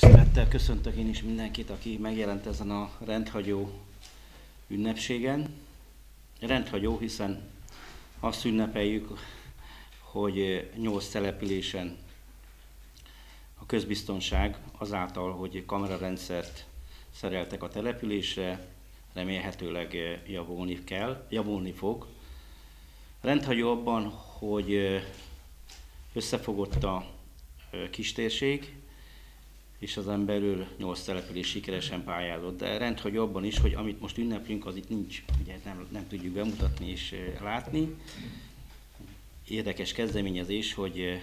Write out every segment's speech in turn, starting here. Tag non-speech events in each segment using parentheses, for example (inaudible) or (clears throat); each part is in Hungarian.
Tisztelettel köszöntök én is mindenkit, aki megjelent ezen a rendhagyó ünnepségen. Rendhagyó, hiszen azt ünnepeljük, hogy nyolc településen a közbiztonság azáltal, hogy kamerarendszert szereltek a településre, remélhetőleg javulni kell, javulni fog. Rendhagyó abban, hogy összefogott a kistérség, és az belül 8 település sikeresen pályázott. De rendhagy abban is, hogy amit most ünneplünk, az itt nincs, ugye nem, nem tudjuk bemutatni és látni. Érdekes kezdeményezés, hogy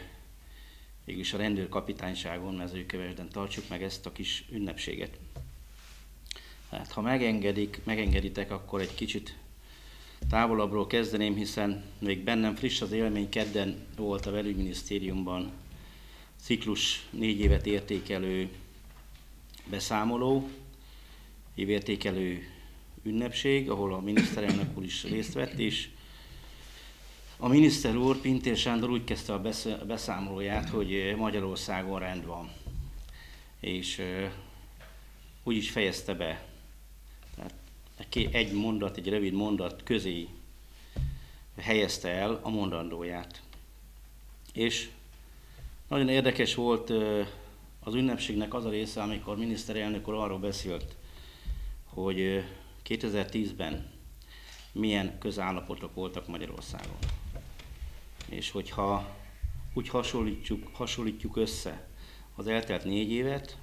végülis a rendőrkapitányságon mezőkövesden tartsuk meg ezt a kis ünnepséget. Hát ha megengedik, megengeditek, akkor egy kicsit távolabbról kezdeném, hiszen még bennem friss az élmény, kedden volt a belügyminisztériumban ciklus négy évet értékelő beszámoló, évértékelő ünnepség, ahol a miniszterelnök úr is részt vett, és a miniszter úr, Pintér Sándor úgy kezdte a beszámolóját, hogy Magyarországon rend van. És úgy is fejezte be. Tehát egy mondat, egy rövid mondat közé helyezte el a mondandóját. És nagyon érdekes volt az ünnepségnek az a része, amikor miniszterelnök úr arról beszélt, hogy 2010-ben milyen közállapotok voltak Magyarországon. És hogyha úgy hasonlítjuk, hasonlítjuk össze az eltelt négy évet,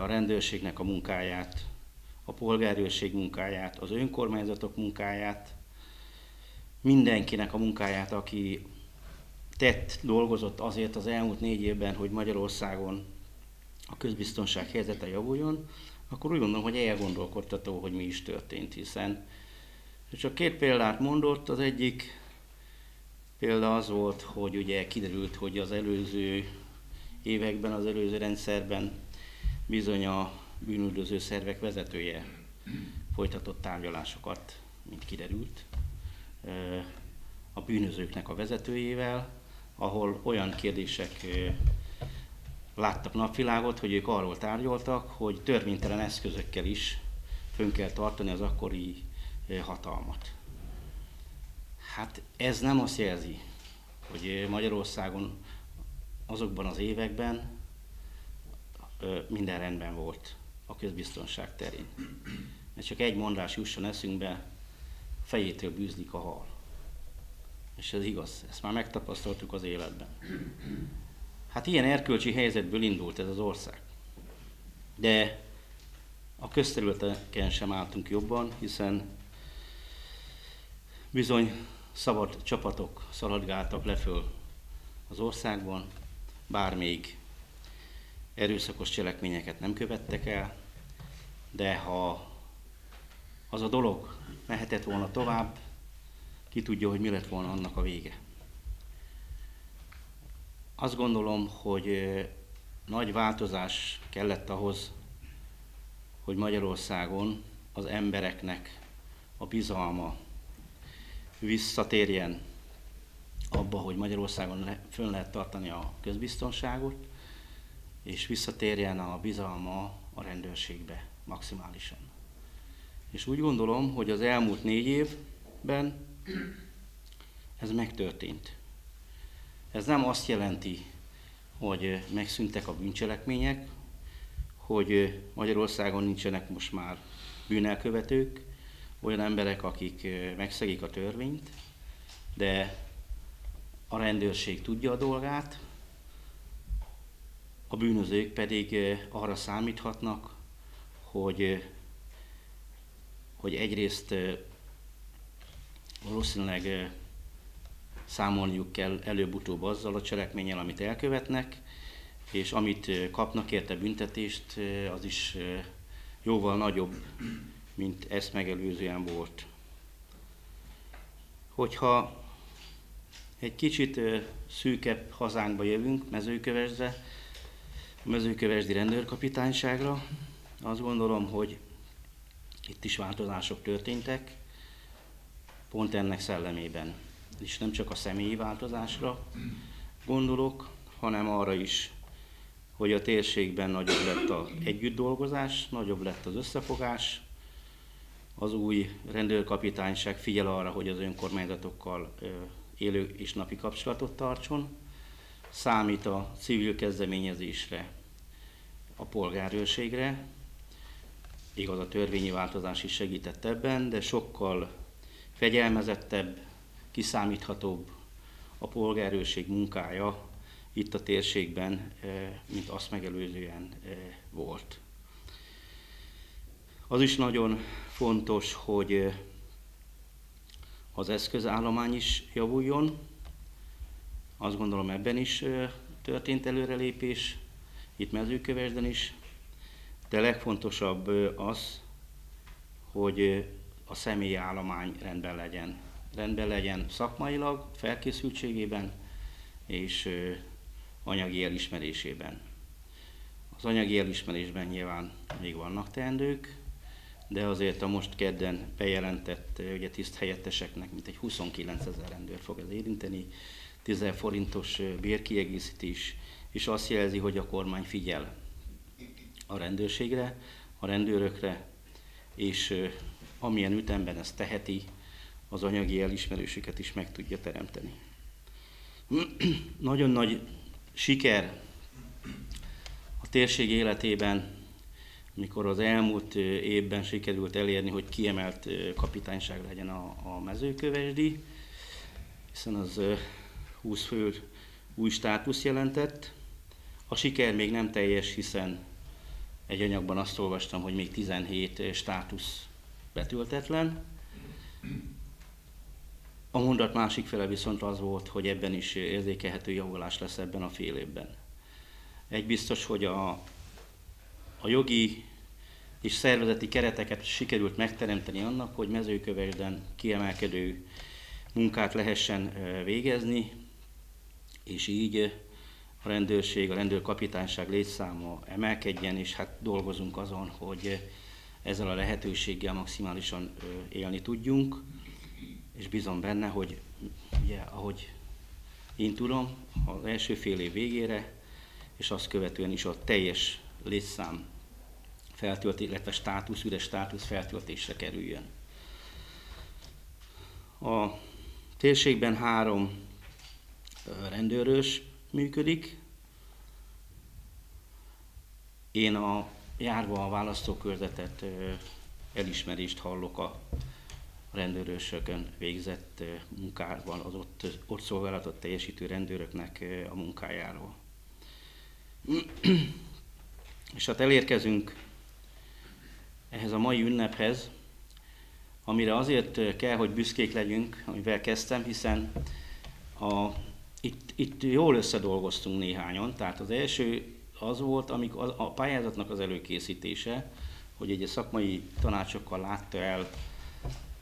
a rendőrségnek a munkáját, a polgárőrség munkáját, az önkormányzatok munkáját, mindenkinek a munkáját, aki tett, dolgozott azért az elmúlt négy évben, hogy Magyarországon a közbiztonság helyzete javuljon, akkor úgy gondolom, hogy elgondolkodtató, hogy mi is történt, hiszen csak két példát mondott, az egyik példa az volt, hogy ugye kiderült, hogy az előző években, az előző rendszerben bizony a bűnüldöző szervek vezetője folytatott tárgyalásokat, mint kiderült, a bűnözőknek a vezetőjével, ahol olyan kérdések láttak napvilágot, hogy ők arról tárgyaltak, hogy törvénytelen eszközökkel is fönn kell tartani az akkori hatalmat. Hát ez nem azt jelzi, hogy Magyarországon azokban az években minden rendben volt a közbiztonság terén. Mert csak egy mondás jusson eszünkbe, fejétől bűzlik a hal. És ez igaz, ezt már megtapasztaltuk az életben. Hát ilyen erkölcsi helyzetből indult ez az ország. De a közterületeken sem álltunk jobban, hiszen bizony szabad csapatok szaladgáltak le föl az országban, bár még erőszakos cselekményeket nem követtek el, de ha az a dolog mehetett volna tovább, ki tudja, hogy mi lett volna annak a vége. Azt gondolom, hogy nagy változás kellett ahhoz, hogy Magyarországon az embereknek a bizalma visszatérjen abba, hogy Magyarországon föl lehet tartani a közbiztonságot, és visszatérjen a bizalma a rendőrségbe maximálisan. És úgy gondolom, hogy az elmúlt négy évben ez megtörtént. Ez nem azt jelenti, hogy megszűntek a bűncselekmények, hogy Magyarországon nincsenek most már bűnelkövetők, olyan emberek, akik megszegik a törvényt, de a rendőrség tudja a dolgát, a bűnözők pedig arra számíthatnak, hogy, hogy egyrészt valószínűleg számolniuk kell előbb-utóbb azzal a cselekménnyel, amit elkövetnek, és amit kapnak érte büntetést, az is jóval nagyobb, mint ezt megelőzően volt. Hogyha egy kicsit szűkebb hazánkba jövünk, mezőkövesdre, a mezőkövesdi rendőrkapitányságra, azt gondolom, hogy itt is változások történtek, pont ennek szellemében. És nem csak a személyi változásra gondolok, hanem arra is, hogy a térségben nagyobb lett az együtt dolgozás, nagyobb lett az összefogás, az új rendőrkapitányság figyel arra, hogy az önkormányzatokkal élő és napi kapcsolatot tartson, számít a civil kezdeményezésre, a polgárőrségre, igaz a törvényi változás is segített ebben, de sokkal fegyelmezettebb, kiszámíthatóbb a polgárőrség munkája itt a térségben, mint azt megelőzően volt. Az is nagyon fontos, hogy az eszközállomány is javuljon. Azt gondolom ebben is történt előrelépés, itt mezőkövesden is. De legfontosabb az, hogy a személyi állomány rendben legyen. Rendben legyen szakmailag, felkészültségében és anyagi elismerésében. Az anyagi elismerésben nyilván még vannak teendők, de azért a most kedden bejelentett ugye, tiszthelyetteseknek mintegy 29 ezer rendőr fog ez érinteni, 10 forintos bérkiegészítés, és azt jelzi, hogy a kormány figyel a rendőrségre, a rendőrökre, és amilyen ütemben ezt teheti, az anyagi elismerésüket is meg tudja teremteni. (clears throat) Nagyon nagy siker a térség életében mikor az elmúlt évben sikerült elérni, hogy kiemelt kapitányság legyen a, a mezőkövesdi, hiszen az 20 fő új státusz jelentett. A siker még nem teljes, hiszen egy anyagban azt olvastam, hogy még 17 státusz betöltetlen. A mondat másik fele viszont az volt, hogy ebben is érzékelhető javulás lesz ebben a fél évben. Egy biztos, hogy a, a jogi és szervezeti kereteket sikerült megteremteni annak, hogy mezőkövesden kiemelkedő munkát lehessen végezni, és így a rendőrség, a rendőrkapitányság létszáma emelkedjen, és hát dolgozunk azon, hogy ezzel a lehetőséggel maximálisan élni tudjunk, és bizon benne, hogy ugye, ahogy én tudom, az első fél év végére, és azt követően is a teljes létszám feltöltés, illetve státusz, üres státusz feltöltésre kerüljön. A térségben három rendőrös működik. Én a járva a választókörzetet elismerést hallok a rendőrösökön végzett munkával, az ott, ott szolgálatot teljesítő rendőröknek a munkájáról. És hát elérkezünk ehhez a mai ünnephez, amire azért kell, hogy büszkék legyünk, amivel kezdtem, hiszen a, itt, itt jól összedolgoztunk néhányan. Tehát az első az volt, amikor a pályázatnak az előkészítése, hogy egy szakmai tanácsokkal látta el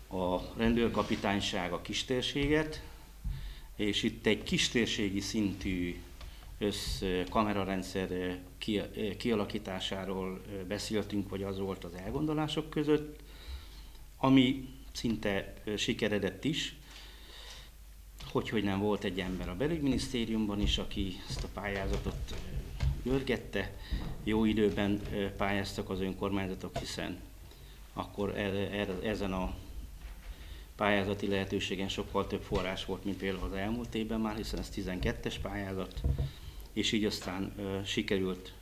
a rendőrkapitányság a kistérséget, és itt egy kistérségi szintű össz kamerarendszer kialakításáról beszéltünk, vagy az volt az elgondolások között, ami szinte sikeredett is, hogy, hogy nem volt egy ember a belügyminisztériumban is, aki ezt a pályázatot görgette. Jó időben pályáztak az önkormányzatok, hiszen akkor ezen a pályázati lehetőségen sokkal több forrás volt, mint például az elmúlt évben már, hiszen ez 12-es pályázat, és így aztán sikerült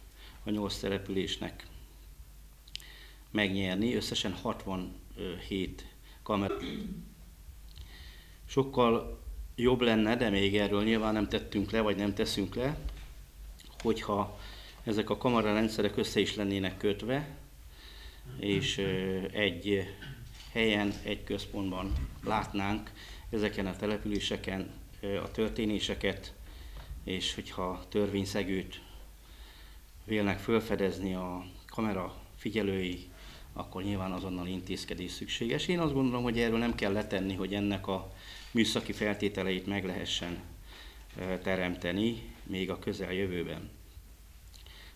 a nyolc településnek megnyerni, összesen 67 kamera. Sokkal jobb lenne, de még erről nyilván nem tettünk le, vagy nem teszünk le, hogyha ezek a kamerarendszerek össze is lennének kötve, és egy helyen, egy központban látnánk ezeken a településeken a történéseket, és hogyha törvényszegőt vélnek felfedezni a kamera figyelői, akkor nyilván azonnal intézkedés szükséges. Én azt gondolom, hogy erről nem kell letenni, hogy ennek a műszaki feltételeit meg lehessen teremteni még a közeljövőben.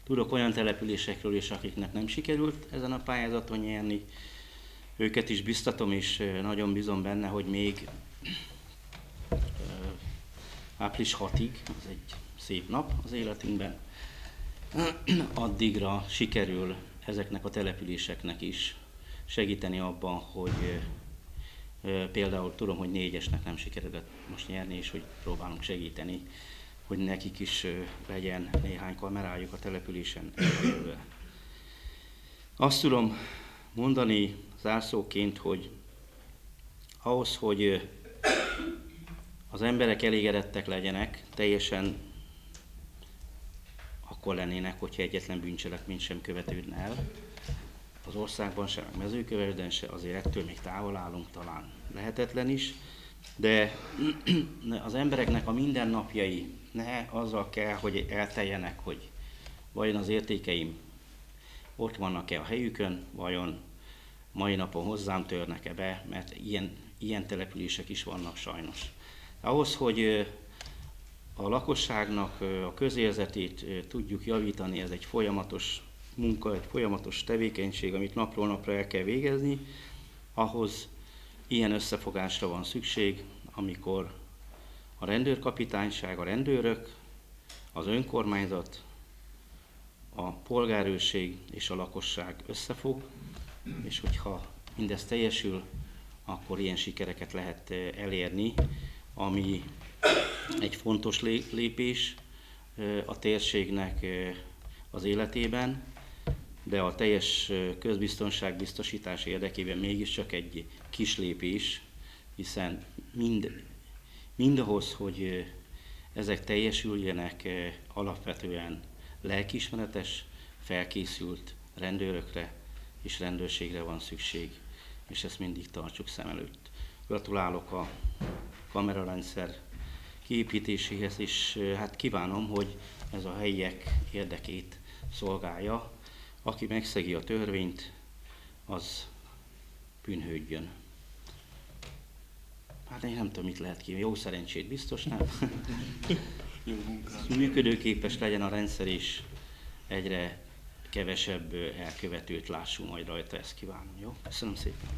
Tudok olyan településekről is, akiknek nem sikerült ezen a pályázaton nyerni. Őket is biztatom, és nagyon bízom benne, hogy még április 6-ig, az egy szép nap az életünkben, (clears throat) addigra sikerül ezeknek a településeknek is segíteni abban, hogy például tudom, hogy négyesnek nem sikerült most nyerni, és hogy próbálunk segíteni, hogy nekik is legyen néhány kamerájuk a településen. Azt tudom mondani zárszóként, hogy ahhoz, hogy az emberek elégedettek legyenek, teljesen akkor lennének, hogyha egyetlen bűncselekmény sem követődne el. Az országban se, a mezőkövesden se, azért ettől még távol állunk, talán lehetetlen is, de az embereknek a mindennapjai ne azzal kell, hogy elteljenek, hogy vajon az értékeim ott vannak-e a helyükön, vajon mai napon hozzám törnek-e be, mert ilyen, ilyen települések is vannak sajnos. Ahhoz, hogy a lakosságnak a közérzetét tudjuk javítani, ez egy folyamatos munka, egy folyamatos tevékenység, amit napról napra el kell végezni, ahhoz ilyen összefogásra van szükség, amikor a rendőrkapitányság, a rendőrök, az önkormányzat, a polgárőrség és a lakosság összefog, és hogyha mindez teljesül, akkor ilyen sikereket lehet elérni, ami egy fontos lépés a térségnek az életében, de a teljes közbiztonság biztosítás érdekében mégiscsak egy kis lépés, hiszen mind, mindahhoz, hogy ezek teljesüljenek, alapvetően lelkismeretes, felkészült rendőrökre és rendőrségre van szükség, és ezt mindig tartsuk szem előtt. Gratulálok a kamerarendszer kiépítéséhez, és hát kívánom, hogy ez a helyiek érdekét szolgálja. Aki megszegi a törvényt, az bűnhődjön. Hát én nem tudom, mit lehet ki. Jó szerencsét biztos nem. (laughs) (laughs) Működőképes legyen a rendszer, és egyre kevesebb elkövetőt lássunk majd rajta, ezt kívánom. Jó? Köszönöm szépen.